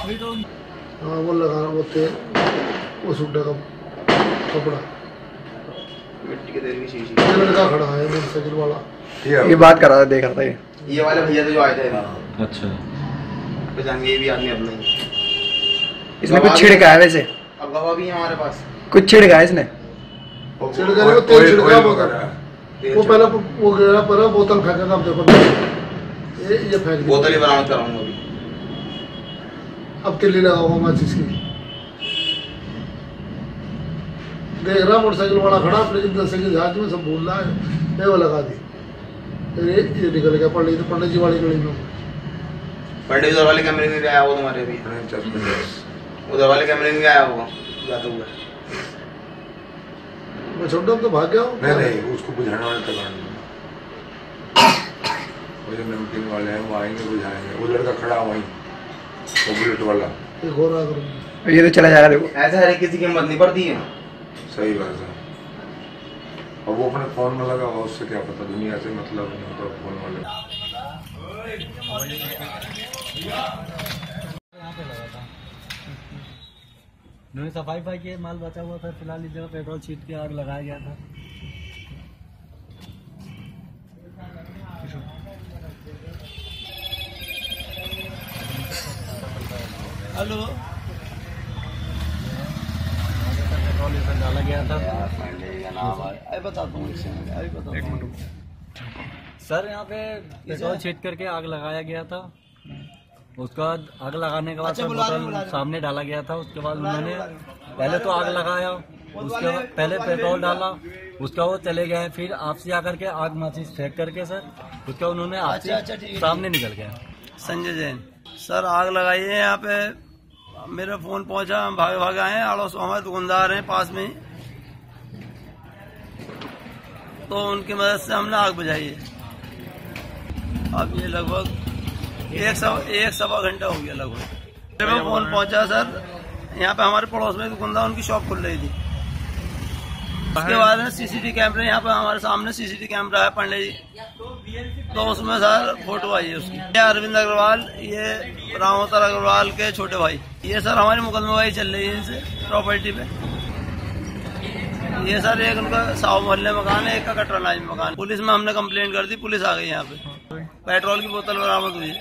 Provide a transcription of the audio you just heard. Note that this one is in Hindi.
हाँ वो लगा वो तेल वो सुड्डा का कपड़ा। मिट्टी के तेल की शीशी ये लड़का खड़ा है मोटरसाइकिल वाला। ये बात कर रहा था देख रहा था ये। ये वाले भैया तो जो आए थे। अच्छा। पहचान ये भी आदमी अपना। ही इसने कुछ छिड़का है वैसे? अब गवाह भी है हमारे पास। कुछ छिड़का है इसने? छिड़का नहीं, वो तेल छिड़का वो पहले वो गिरा पर बोतल फेंका अब देखो। ये ये फेंक बोतल ही बरामद कराऊँगा अभी अब तिल्ली लगा हुआ माचिस की देख रहा मोटरसाइकिल वाला खड़ा दस की जहाज़ में सब भूल रहा है। वो लगा दी। ये ये निकल गया पंडित तो पंडित जी वाली गली में। पंडित उधर वाले कैमरे में आया वो तुम्हारे अभी उधर वाले कैमरे में आया होगा। जाते हुए। मैं छोटा तो भाग गया हूँ। नहीं नहीं उसको बुझाने वाले तक आने वो जो नमकीन वाले हैं वो आएँगे बुझाएँगे। वो लड़का खड़ा वहीं वो वाला। एक और आ करूँगी ये तो चला जा रहा देखो। ऐसे हर किसी की हिम्मत नहीं पड़ती है। सही बात है। और वो अपने फ़ोन में लगा हुआ उससे क्या पता दुनिया से मतलब नहीं होता फ़ोन वाले। सफ़ाई फाई की माल बचा हुआ था फ़िलहाल इस जगह पेट्रोल छीट के आग लगाया गया था। हेलो। डाला गया था अरे बताता अभी बताता सर यहाँ पे पेट्रोल छीट करके आग लगाया गया था। उसका बाद आग लगाने के बाद सर बोतल सामने डाला गया था। उसके बाद उन्होंने पहले तो आग लगाया उसके बाद पहले पेट्रोल डाला उसका वो चले गए फिर आपसे आकर के आग माचिस फेंक करके सर उसका उन्होंने आपसे सामने निकल गया। संजय जैन सर आग लगाई है यहाँ पे। मेरा फ़ोन पहुँचा हम भागे भागे आए अड़ोस हमारे दुकानदार हैं पास में। तो उनकी मदद से हमने आग बुझाई है। अब ये लगभग एक सवा एक सवा घंटा हो गया लगभग। मेरे फ़ोन पहुँचा सर। यहाँ पे हमारे पड़ोस में दुकानदार उनकी शॉप खुल रही थी। उसके बाद में सीसीटीवी कैमरे यहाँ पे हमारे सामने सीसीटीवी कैमरा है पांडे जी। तो उसमें सर फ़ोटो आई है उसकी। ये अरविंद अग्रवाल ये रामोतर अग्रवाल के छोटे भाई। ये सर हमारी मुकदमेबाजी चल रही है इनसे प्रॉपर्टी पे। ये सर एक उनका साहु मोहल्ले मकान है एक का कटरा नाई मकान। पुलिस में हमने कंप्लेंट कर दी पुलिस आ गई यहाँ पे। पेट्रोल की बोतल बरामद हुई।